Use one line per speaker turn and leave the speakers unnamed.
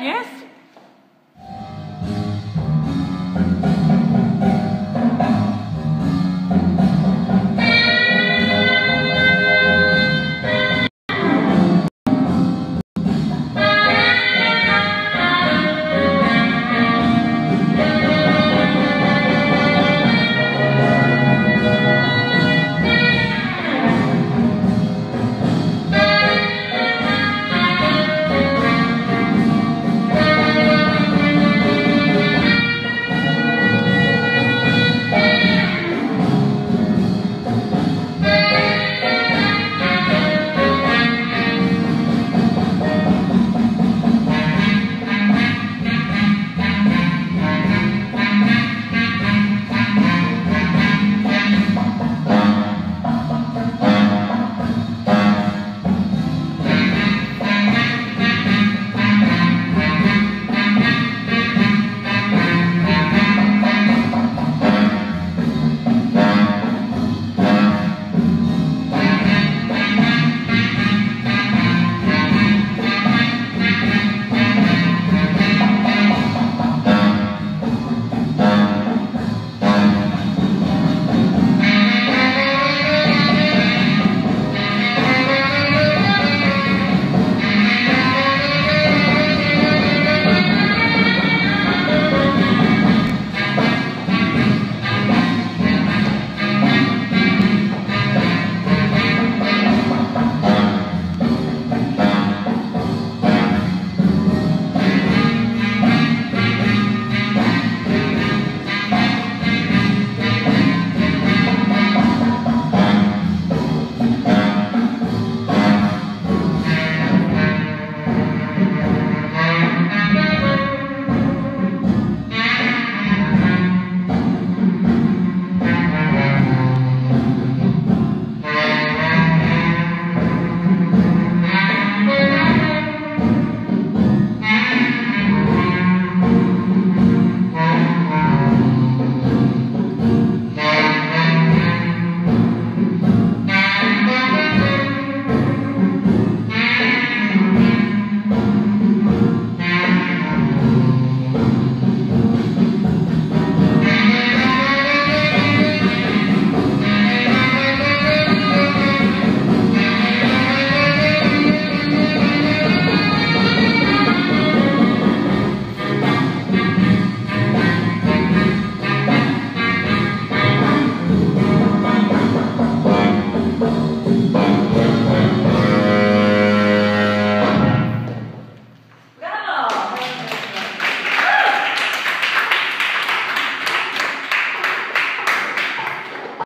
Yes?